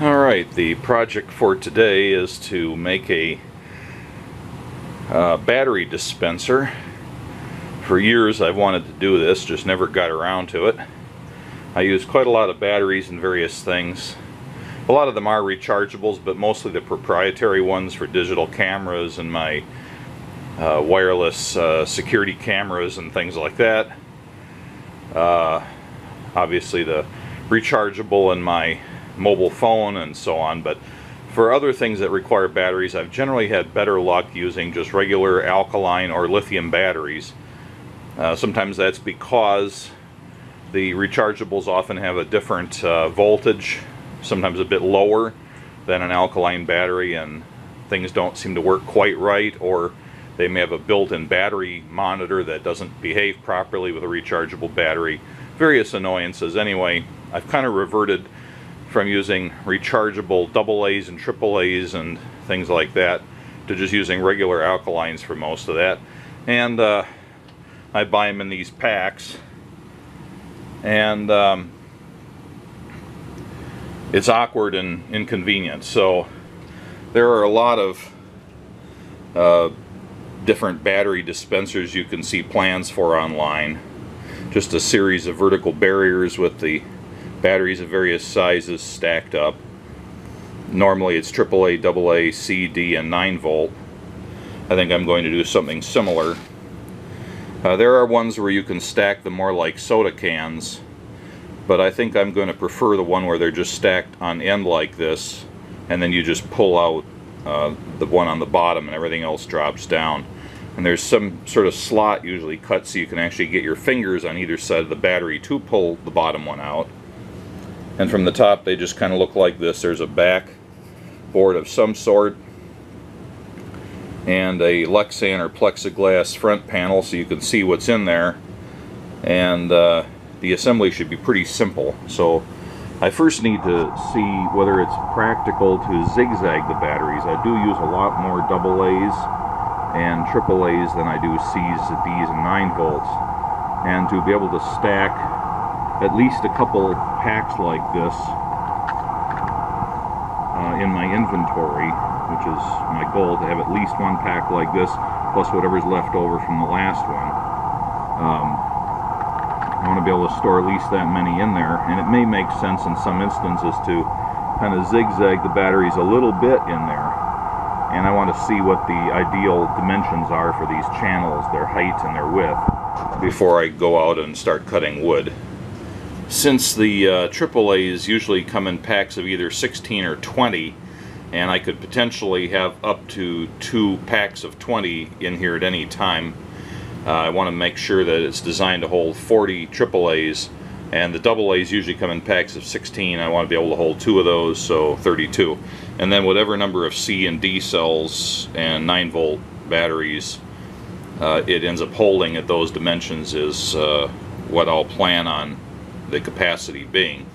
Alright, the project for today is to make a uh, battery dispenser. For years I've wanted to do this, just never got around to it. I use quite a lot of batteries and various things. A lot of them are rechargeables, but mostly the proprietary ones for digital cameras and my uh, wireless uh, security cameras and things like that. Uh, obviously the rechargeable in my mobile phone and so on, but for other things that require batteries, I've generally had better luck using just regular alkaline or lithium batteries. Uh, sometimes that's because the rechargeables often have a different uh, voltage, sometimes a bit lower than an alkaline battery, and things don't seem to work quite right, or they may have a built-in battery monitor that doesn't behave properly with a rechargeable battery. Various annoyances. Anyway, I've kind of reverted from using rechargeable double A's and triple A's and things like that to just using regular alkalines for most of that. And uh, I buy them in these packs. And um, it's awkward and inconvenient. So there are a lot of uh, different battery dispensers you can see plans for online. Just a series of vertical barriers with the batteries of various sizes stacked up. Normally it's AAA, AA, C, D, and 9 volt. I think I'm going to do something similar. Uh, there are ones where you can stack them more like soda cans, but I think I'm going to prefer the one where they're just stacked on end like this, and then you just pull out uh, the one on the bottom and everything else drops down. And there's some sort of slot usually cut so you can actually get your fingers on either side of the battery to pull the bottom one out and from the top they just kind of look like this. There's a back board of some sort and a Lexan or plexiglass front panel so you can see what's in there. And uh, the assembly should be pretty simple. So I first need to see whether it's practical to zigzag the batteries. I do use a lot more double A's and triple A's than I do C's, D's, and 9 volts. And to be able to stack at least a couple packs like this uh, in my inventory, which is my goal to have at least one pack like this, plus whatever's left over from the last one. Um, I want to be able to store at least that many in there, and it may make sense in some instances to kind of zigzag the batteries a little bit in there. And I want to see what the ideal dimensions are for these channels, their height and their width, before I go out and start cutting wood since the uh, AAAs usually come in packs of either 16 or 20 and I could potentially have up to two packs of 20 in here at any time. Uh, I want to make sure that it's designed to hold 40 AAAs and the AA's usually come in packs of 16 I want to be able to hold two of those so 32 and then whatever number of C and D cells and 9 volt batteries uh, it ends up holding at those dimensions is uh, what I'll plan on the capacity being.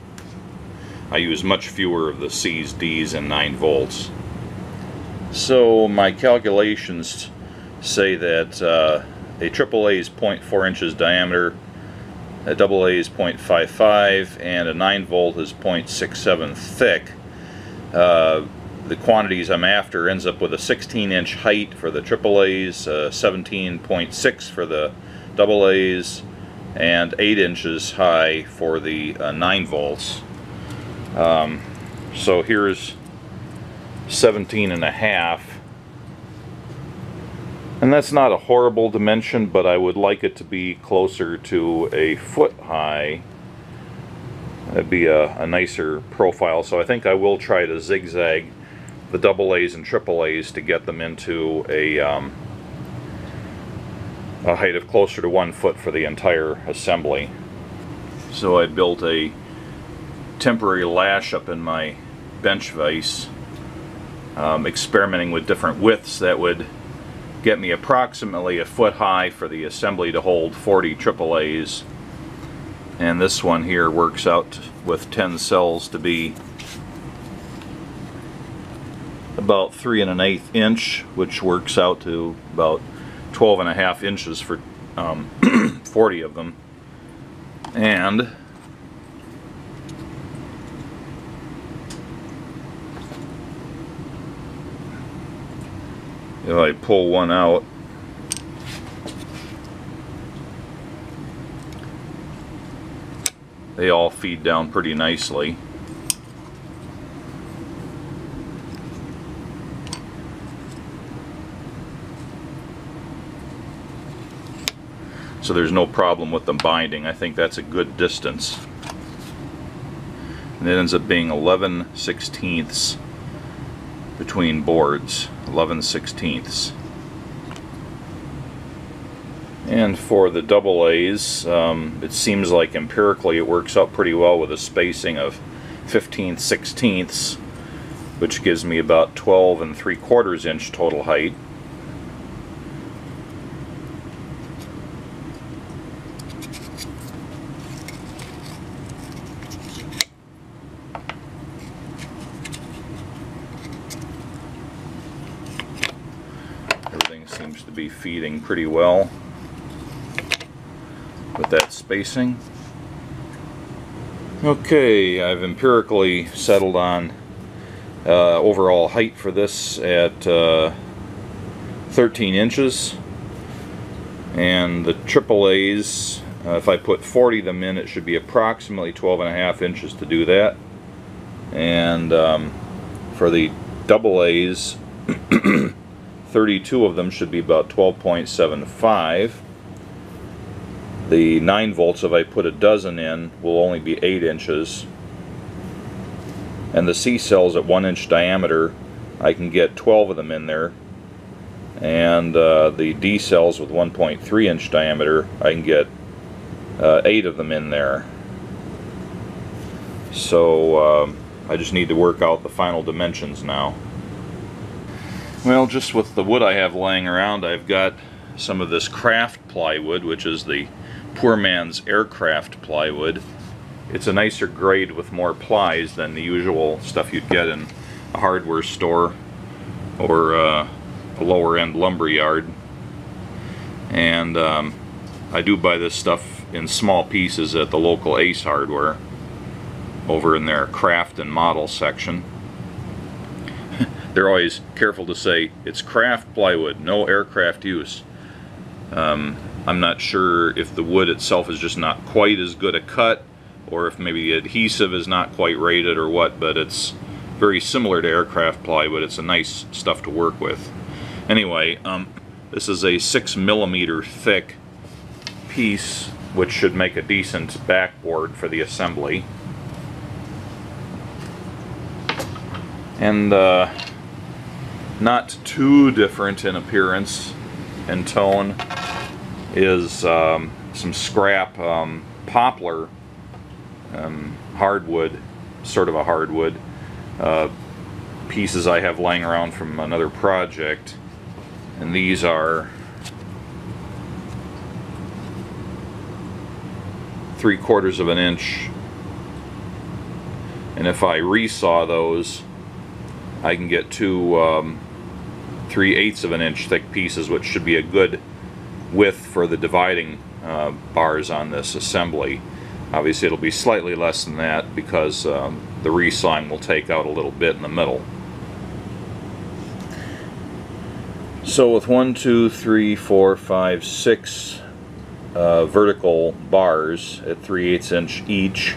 I use much fewer of the C's, D's, and 9 volts. So my calculations say that uh, a AAA is 0.4 inches diameter, a AA is 0.55, and a 9 volt is 0.67 thick. Uh, the quantities I'm after ends up with a 16 inch height for the AAA's, uh, 17.6 for the AA's, and 8 inches high for the uh, 9 volts. Um, so here's 17 and a half. And that's not a horrible dimension, but I would like it to be closer to a foot high. That'd be a, a nicer profile. So I think I will try to zigzag the double A's and triple A's to get them into a um, a height of closer to one foot for the entire assembly. So I built a temporary lash up in my bench vise, um, experimenting with different widths that would get me approximately a foot high for the assembly to hold 40 AAA's. And this one here works out with 10 cells to be about three and an eighth inch, which works out to about 12 and a half inches for um, 40 of them. And if I pull one out, they all feed down pretty nicely. So there's no problem with them binding. I think that's a good distance. And it ends up being 11 sixteenths between boards. 11 sixteenths. And for the double A's um, it seems like empirically it works out pretty well with a spacing of 15 sixteenths which gives me about 12 and 3 quarters inch total height seems feeding pretty well with that spacing. Okay, I've empirically settled on uh, overall height for this at uh, 13 inches and the AAA's uh, if I put 40 of them in it should be approximately 12 and a half inches to do that and um, for the double A's 32 of them should be about 12.75. The 9 volts, if I put a dozen in, will only be 8 inches. And the C cells at 1 inch diameter, I can get 12 of them in there. And uh, the D cells with 1.3 inch diameter, I can get uh, 8 of them in there. So um, I just need to work out the final dimensions now. Well, just with the wood I have laying around, I've got some of this craft plywood, which is the poor man's aircraft plywood. It's a nicer grade with more plies than the usual stuff you'd get in a hardware store or uh, a lower end lumber yard. And um, I do buy this stuff in small pieces at the local Ace Hardware over in their craft and model section they're always careful to say it's craft plywood, no aircraft use. Um, I'm not sure if the wood itself is just not quite as good a cut or if maybe the adhesive is not quite rated or what, but it's very similar to aircraft plywood. It's a nice stuff to work with. Anyway, um, this is a six millimeter thick piece which should make a decent backboard for the assembly. And uh, not too different in appearance and tone is um, some scrap um, poplar um, hardwood sort of a hardwood uh, pieces I have laying around from another project. And these are three quarters of an inch. And if I resaw those I can get two um, 3 eighths of an inch thick pieces, which should be a good width for the dividing uh, bars on this assembly. Obviously it'll be slightly less than that because um, the resawing will take out a little bit in the middle. So with one, two, three, four, five, six uh, vertical bars at 3 eighths inch each,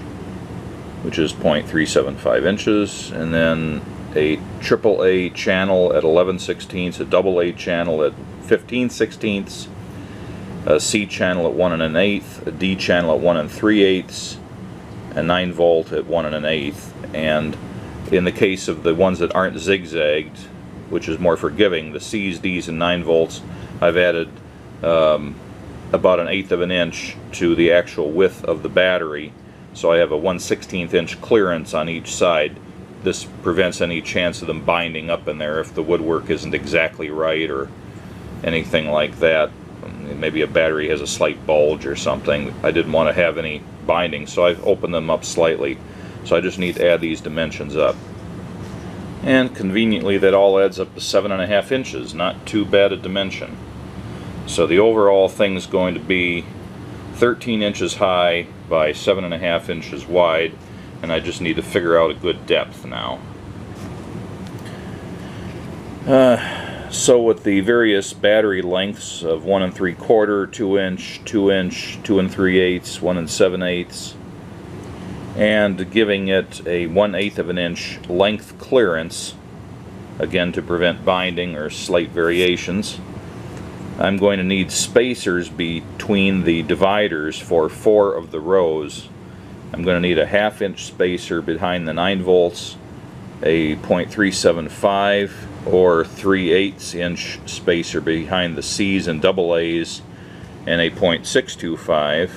which is 0.375 inches, and then a triple A channel at 11 sixteenths, a double A channel at 15 sixteenths, a C channel at 1 and an eighth, a D channel at 1 and 3 eighths, a 9 volt at 1 and an eighth, and in the case of the ones that aren't zigzagged, which is more forgiving, the C's, D's, and 9 volts, I've added um, about an eighth of an inch to the actual width of the battery, so I have a 1 16th inch clearance on each side this prevents any chance of them binding up in there if the woodwork isn't exactly right or anything like that. Maybe a battery has a slight bulge or something. I didn't want to have any binding, so I've opened them up slightly. So I just need to add these dimensions up. And conveniently, that all adds up to seven and a half inches. Not too bad a dimension. So the overall thing is going to be 13 inches high by seven and a half inches wide and I just need to figure out a good depth now. Uh, So with the various battery lengths of one and three quarter, two inch, two inch, two and three eighths, one and seven eighths, and giving it a one eighth of an inch length clearance, again to prevent binding or slight variations. I'm going to need spacers between the dividers for four of the rows. I'm going to need a half inch spacer behind the 9 volts, a .375 or 3 8 inch spacer behind the C's and double A's and a .625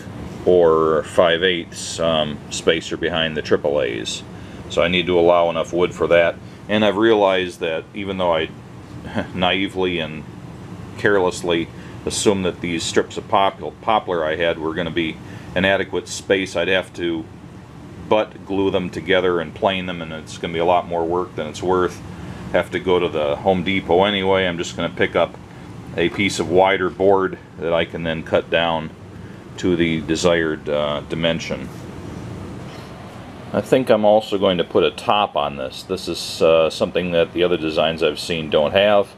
or 5 8 um, spacer behind the triple A's. So I need to allow enough wood for that. And I've realized that even though I naively and carelessly assumed that these strips of poplar I had were going to be an adequate space, I'd have to butt glue them together and plane them and it's going to be a lot more work than it's worth have to go to the Home Depot anyway. I'm just going to pick up a piece of wider board that I can then cut down to the desired uh, dimension. I think I'm also going to put a top on this. This is uh, something that the other designs I've seen don't have.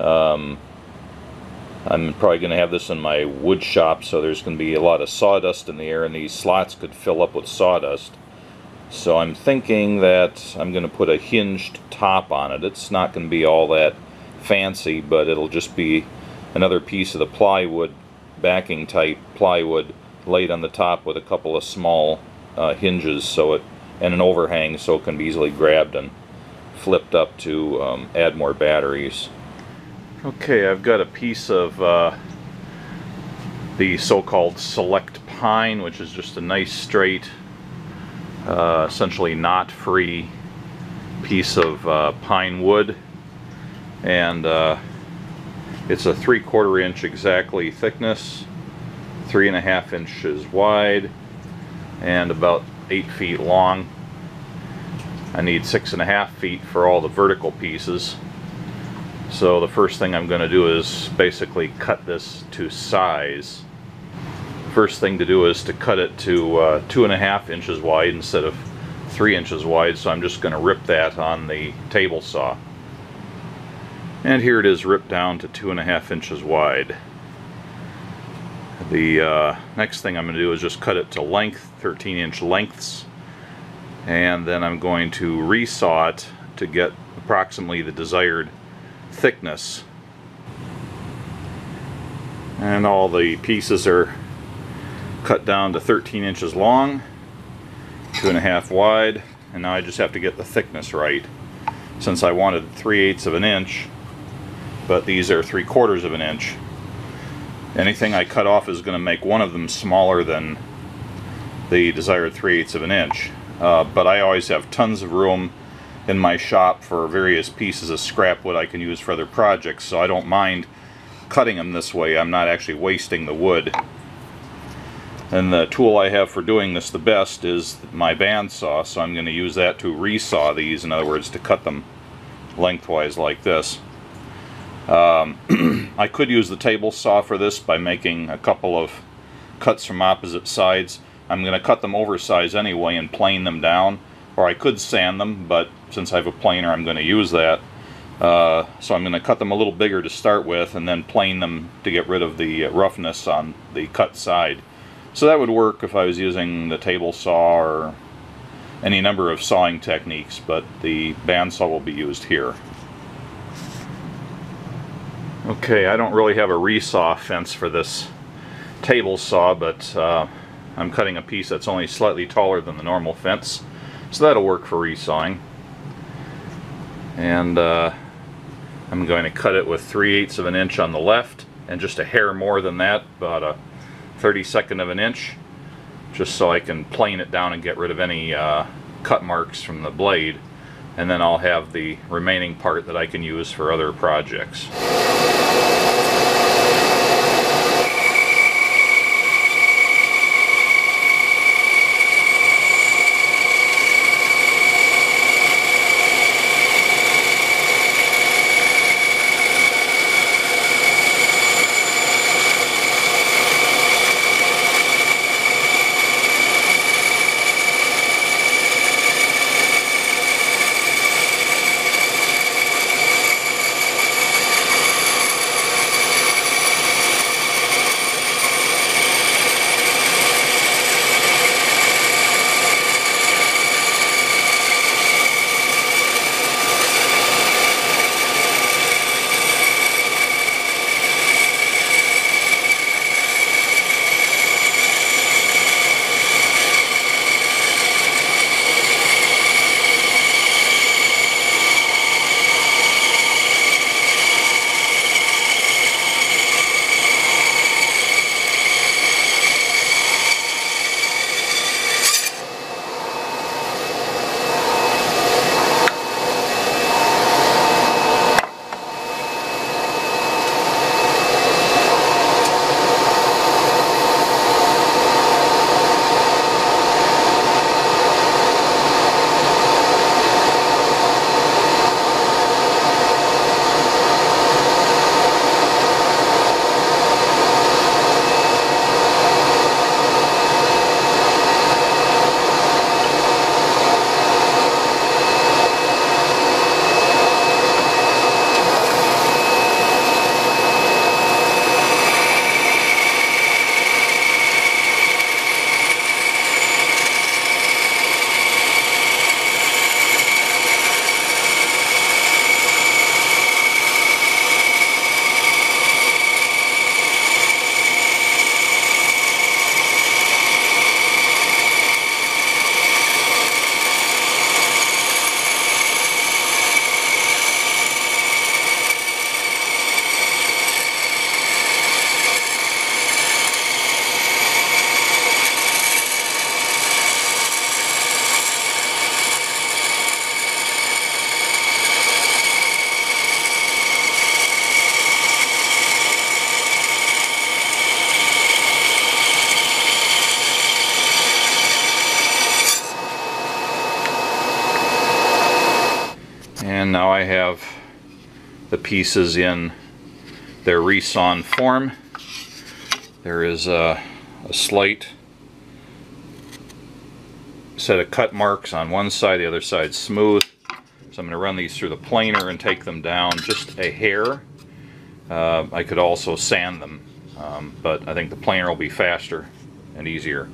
Um, I'm probably going to have this in my wood shop so there's going to be a lot of sawdust in the air and these slots could fill up with sawdust. So I'm thinking that I'm going to put a hinged top on it. It's not going to be all that fancy, but it'll just be another piece of the plywood, backing type plywood, laid on the top with a couple of small uh, hinges so it and an overhang so it can be easily grabbed and flipped up to um, add more batteries. Okay, I've got a piece of uh, the so-called select pine, which is just a nice straight uh, essentially knot-free piece of uh, pine wood. And uh, it's a three-quarter inch exactly thickness three and a half inches wide and about eight feet long. I need six and a half feet for all the vertical pieces so the first thing I'm going to do is basically cut this to size. First thing to do is to cut it to uh, two and a half inches wide instead of three inches wide so I'm just going to rip that on the table saw. And here it is ripped down to two and a half inches wide. The uh, next thing I'm going to do is just cut it to length 13 inch lengths and then I'm going to resaw it to get approximately the desired thickness and all the pieces are cut down to 13 inches long, two and a half wide, and now I just have to get the thickness right. Since I wanted 3 eighths of an inch, but these are 3 quarters of an inch. Anything I cut off is going to make one of them smaller than the desired 3 eighths of an inch. Uh, but I always have tons of room in my shop for various pieces of scrap wood I can use for other projects, so I don't mind cutting them this way. I'm not actually wasting the wood. And the tool I have for doing this the best is my bandsaw, so I'm going to use that to resaw these, in other words, to cut them lengthwise like this. Um, I could use the table saw for this by making a couple of cuts from opposite sides. I'm going to cut them oversized anyway and plane them down, or I could sand them, but since I have a planer I'm going to use that. Uh, so I'm going to cut them a little bigger to start with and then plane them to get rid of the roughness on the cut side. So that would work if I was using the table saw or any number of sawing techniques, but the bandsaw will be used here. Okay, I don't really have a resaw fence for this table saw, but uh, I'm cutting a piece that's only slightly taller than the normal fence, so that'll work for resawing. And uh, I'm going to cut it with 3 eighths of an inch on the left, and just a hair more than that, about a 32nd of an inch just so I can plane it down and get rid of any uh, cut marks from the blade and then I'll have the remaining part that I can use for other projects. Pieces in their resawn form. There is a, a slight set of cut marks on one side, the other side smooth. So I'm going to run these through the planer and take them down just a hair. Uh, I could also sand them, um, but I think the planer will be faster and easier.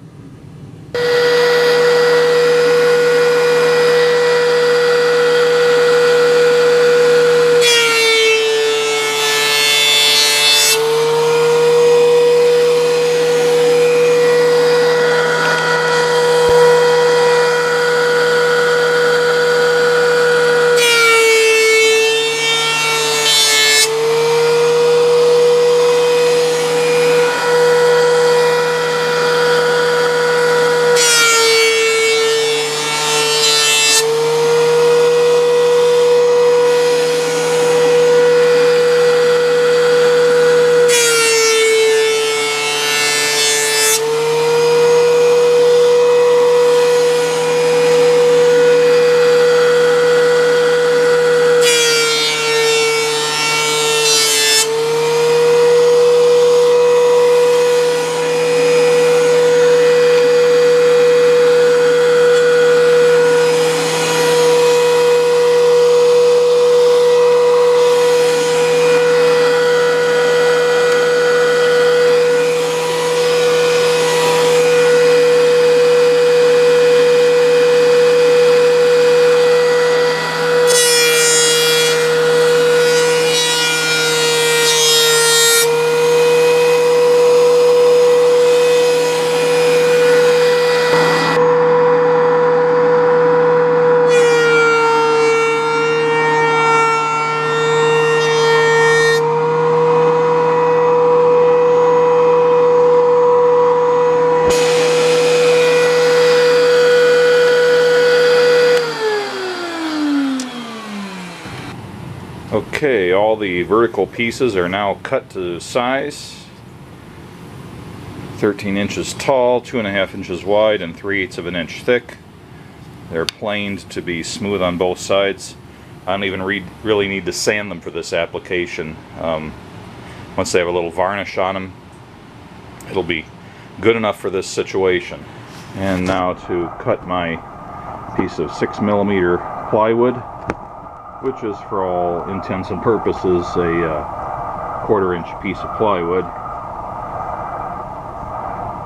Vertical pieces are now cut to size. 13 inches tall, 2.5 inches wide, and 3 eighths of an inch thick. They're planed to be smooth on both sides. I don't even really need to sand them for this application. Um, once they have a little varnish on them, it'll be good enough for this situation. And now to cut my piece of 6 millimeter plywood which is for all intents and purposes a uh, quarter inch piece of plywood.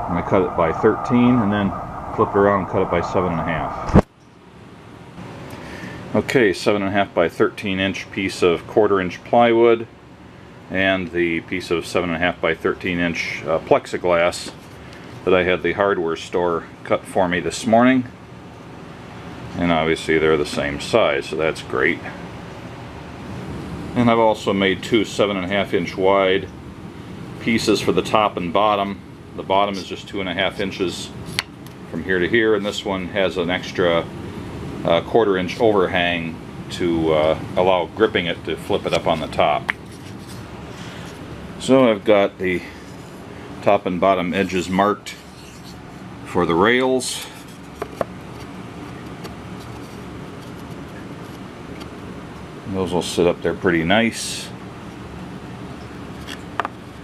I'm going to cut it by 13 and then flip it around and cut it by 7.5. Okay, 7.5 by 13 inch piece of quarter inch plywood and the piece of 7.5 by 13 inch uh, plexiglass that I had the hardware store cut for me this morning and obviously they're the same size so that's great. And I've also made two seven and a half inch wide pieces for the top and bottom. The bottom is just two and a half inches from here to here and this one has an extra uh, quarter inch overhang to uh, allow gripping it to flip it up on the top. So I've got the top and bottom edges marked for the rails Those will sit up there pretty nice.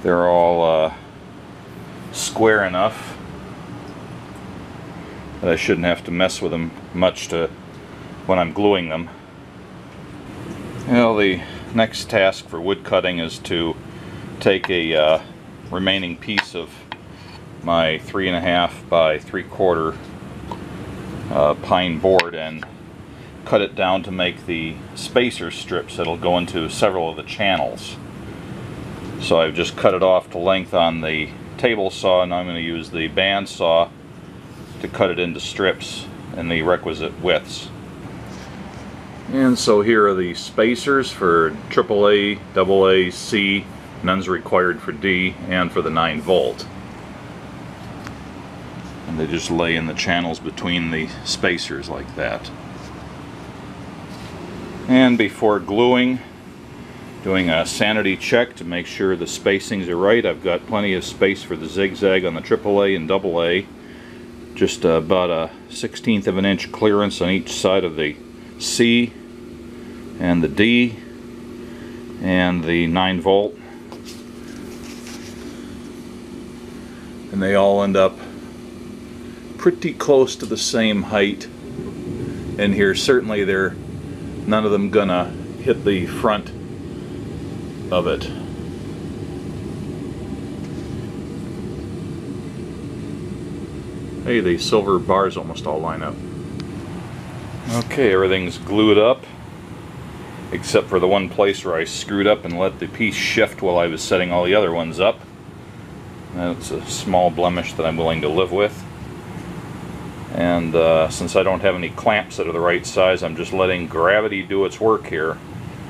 They're all uh, square enough that I shouldn't have to mess with them much to when I'm gluing them. Well, the next task for wood cutting is to take a uh, remaining piece of my three and a half by three quarter uh, pine board and cut it down to make the spacer strips that'll go into several of the channels. So I've just cut it off to length on the table saw and I'm going to use the band saw to cut it into strips in the requisite widths. And so here are the spacers for AAA, AA, C, none's required for D, and for the 9 volt. And they just lay in the channels between the spacers like that and before gluing doing a sanity check to make sure the spacings are right. I've got plenty of space for the zigzag on the AAA and AA just uh, about a 16th of an inch clearance on each side of the C and the D and the 9 volt. And they all end up pretty close to the same height. And here certainly they're none of them gonna hit the front of it. Hey the silver bars almost all line up. Okay everything's glued up except for the one place where I screwed up and let the piece shift while I was setting all the other ones up. That's a small blemish that I'm willing to live with. And uh, since I don't have any clamps that are the right size, I'm just letting gravity do its work here.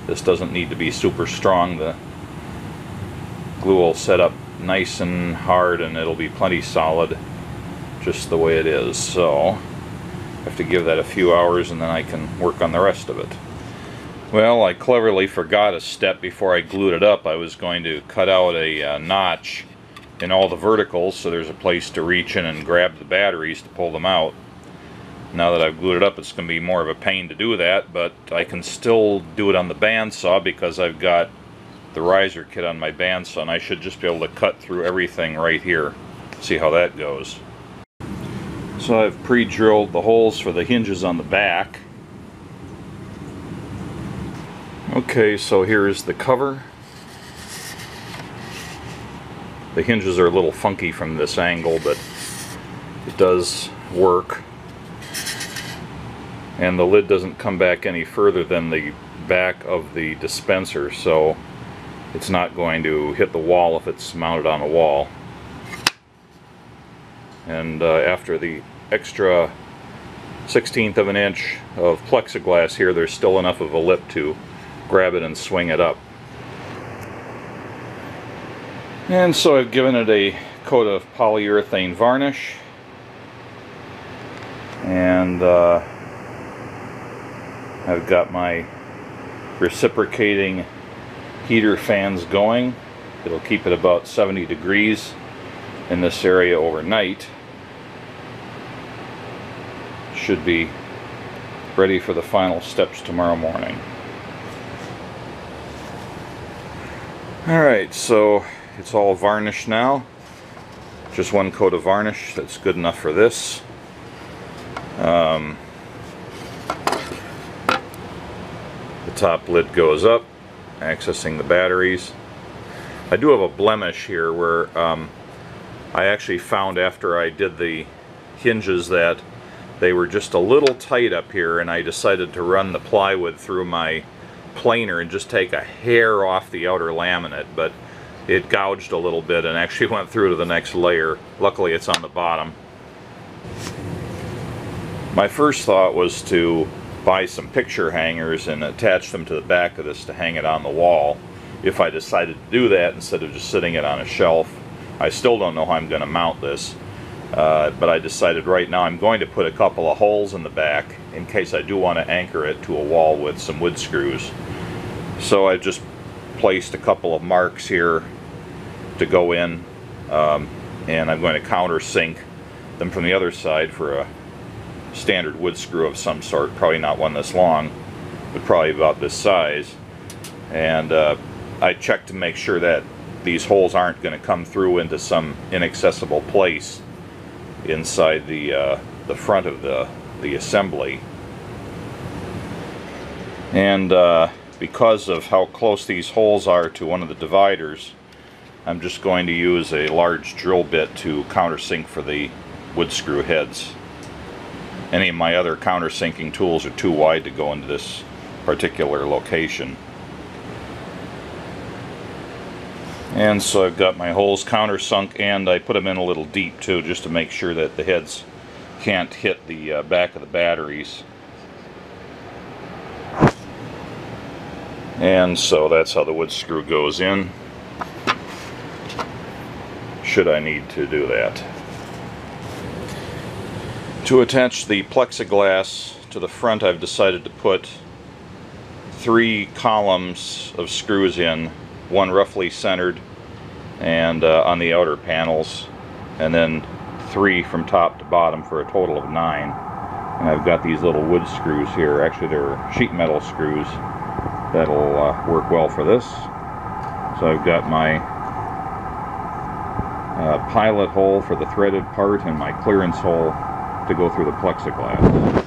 This doesn't need to be super strong. The glue will set up nice and hard and it'll be plenty solid just the way it is. So I have to give that a few hours and then I can work on the rest of it. Well, I cleverly forgot a step before I glued it up. I was going to cut out a uh, notch in all the verticals so there's a place to reach in and grab the batteries to pull them out. Now that I've glued it up it's going to be more of a pain to do that but I can still do it on the bandsaw because I've got the riser kit on my bandsaw and I should just be able to cut through everything right here. See how that goes. So I've pre-drilled the holes for the hinges on the back. Okay, so here is the cover the hinges are a little funky from this angle, but it does work. And the lid doesn't come back any further than the back of the dispenser, so it's not going to hit the wall if it's mounted on a wall. And uh, after the extra 16th of an inch of plexiglass here, there's still enough of a lip to grab it and swing it up. And so I've given it a coat of polyurethane varnish. And uh, I've got my reciprocating heater fans going. It'll keep it about 70 degrees in this area overnight. Should be ready for the final steps tomorrow morning. Alright, so it's all varnished now. Just one coat of varnish, that's good enough for this. Um, the top lid goes up, accessing the batteries. I do have a blemish here where um, I actually found after I did the hinges that they were just a little tight up here and I decided to run the plywood through my planer and just take a hair off the outer laminate but it gouged a little bit and actually went through to the next layer. Luckily it's on the bottom. My first thought was to buy some picture hangers and attach them to the back of this to hang it on the wall if I decided to do that instead of just sitting it on a shelf. I still don't know how I'm going to mount this, uh, but I decided right now I'm going to put a couple of holes in the back in case I do want to anchor it to a wall with some wood screws. So I just placed a couple of marks here to go in um, and I'm going to countersink them from the other side for a standard wood screw of some sort, probably not one this long, but probably about this size. And uh, I checked to make sure that these holes aren't going to come through into some inaccessible place inside the uh, the front of the the assembly. And uh, because of how close these holes are to one of the dividers, I'm just going to use a large drill bit to countersink for the wood screw heads. Any of my other countersinking tools are too wide to go into this particular location. And so I've got my holes countersunk and I put them in a little deep too just to make sure that the heads can't hit the uh, back of the batteries. And so that's how the wood screw goes in should I need to do that. To attach the plexiglass to the front I've decided to put three columns of screws in, one roughly centered and uh, on the outer panels and then three from top to bottom for a total of nine. And I've got these little wood screws here, actually they're sheet metal screws That'll uh, work well for this. So I've got my uh, pilot hole for the threaded part and my clearance hole to go through the plexiglass.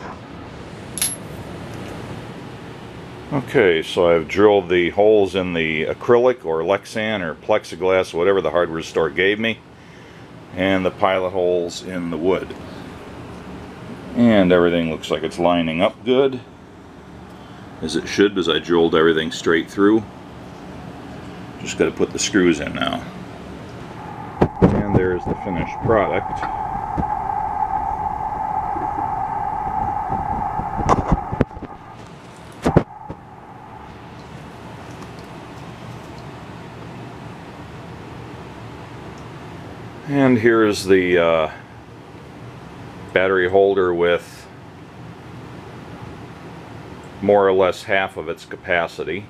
Okay, so I've drilled the holes in the acrylic or Lexan or plexiglass, whatever the hardware store gave me, and the pilot holes in the wood. And everything looks like it's lining up good, as it should, because I drilled everything straight through. Just got to put the screws in now. And there's the finished product. And here's the uh, battery holder with more or less half of its capacity.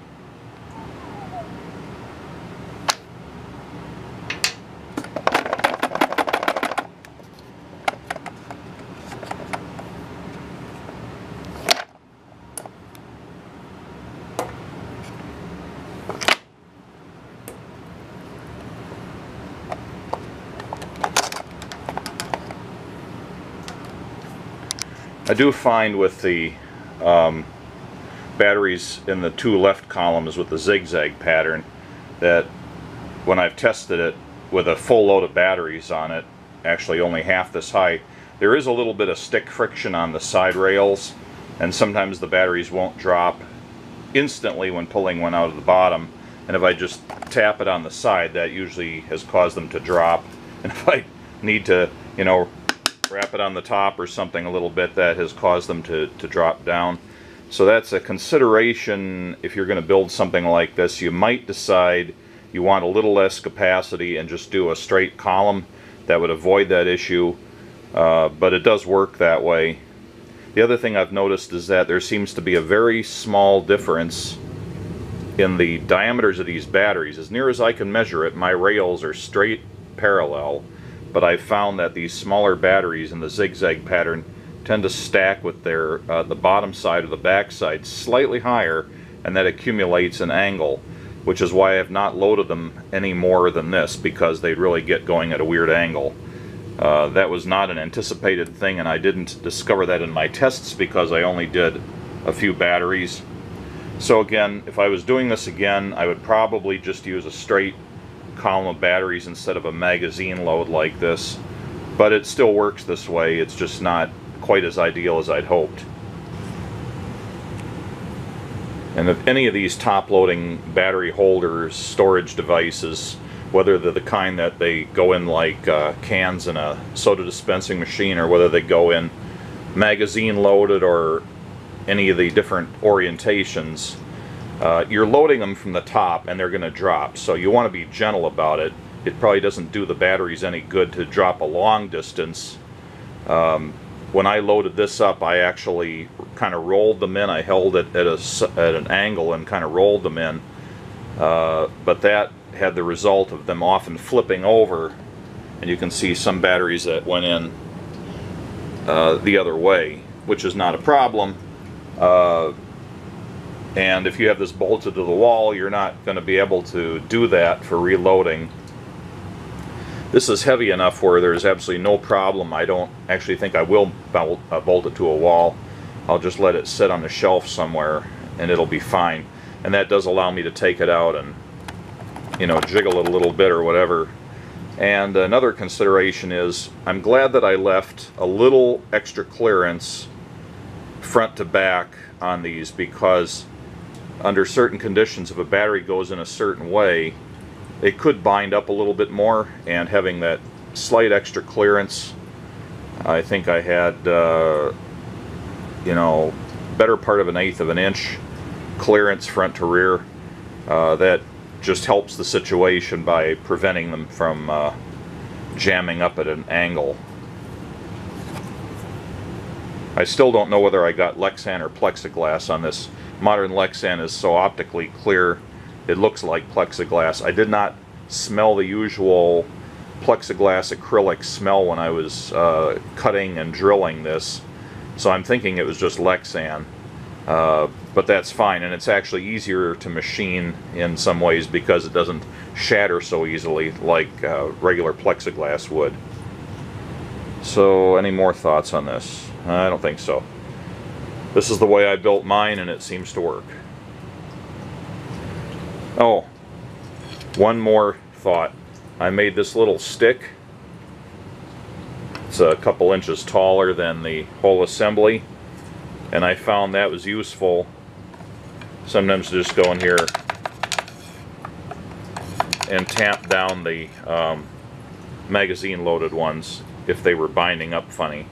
I do find with the um, batteries in the two left columns with the zigzag pattern that when I've tested it with a full load of batteries on it, actually only half this high, there is a little bit of stick friction on the side rails and sometimes the batteries won't drop instantly when pulling one out of the bottom. And if I just tap it on the side that usually has caused them to drop. And if I need to you know rap it on the top or something a little bit that has caused them to, to drop down. So that's a consideration if you're going to build something like this. You might decide you want a little less capacity and just do a straight column that would avoid that issue. Uh, but it does work that way. The other thing I've noticed is that there seems to be a very small difference in the diameters of these batteries. As near as I can measure it, my rails are straight parallel but I've found that these smaller batteries in the zigzag pattern tend to stack with their uh, the bottom side or the back side slightly higher and that accumulates an angle which is why I have not loaded them any more than this because they'd really get going at a weird angle. Uh, that was not an anticipated thing and I didn't discover that in my tests because I only did a few batteries. So again, if I was doing this again, I would probably just use a straight column of batteries instead of a magazine load like this. But it still works this way, it's just not quite as ideal as I'd hoped. And if any of these top-loading battery holders, storage devices, whether they're the kind that they go in like uh, cans in a soda dispensing machine or whether they go in magazine loaded or any of the different orientations, uh, you're loading them from the top and they're going to drop, so you want to be gentle about it. It probably doesn't do the batteries any good to drop a long distance. Um, when I loaded this up, I actually kind of rolled them in. I held it at, a, at an angle and kind of rolled them in. Uh, but that had the result of them often flipping over. And you can see some batteries that went in uh, the other way, which is not a problem. Uh, and if you have this bolted to the wall you're not going to be able to do that for reloading. This is heavy enough where there's absolutely no problem. I don't actually think I will bolt, uh, bolt it to a wall. I'll just let it sit on the shelf somewhere and it'll be fine. And that does allow me to take it out and you know jiggle it a little bit or whatever. And another consideration is I'm glad that I left a little extra clearance front to back on these because under certain conditions if a battery goes in a certain way it could bind up a little bit more and having that slight extra clearance I think I had uh, you know better part of an eighth of an inch clearance front to rear. Uh, that just helps the situation by preventing them from uh, jamming up at an angle. I still don't know whether I got Lexan or plexiglass on this modern Lexan is so optically clear it looks like plexiglass. I did not smell the usual plexiglass acrylic smell when I was uh, cutting and drilling this so I'm thinking it was just Lexan. Uh, but that's fine, and it's actually easier to machine in some ways because it doesn't shatter so easily like uh, regular plexiglass would. So, any more thoughts on this? I don't think so. This is the way I built mine, and it seems to work. Oh, one more thought. I made this little stick. It's a couple inches taller than the whole assembly. And I found that was useful. Sometimes to just go in here and tamp down the um, magazine loaded ones if they were binding up funny.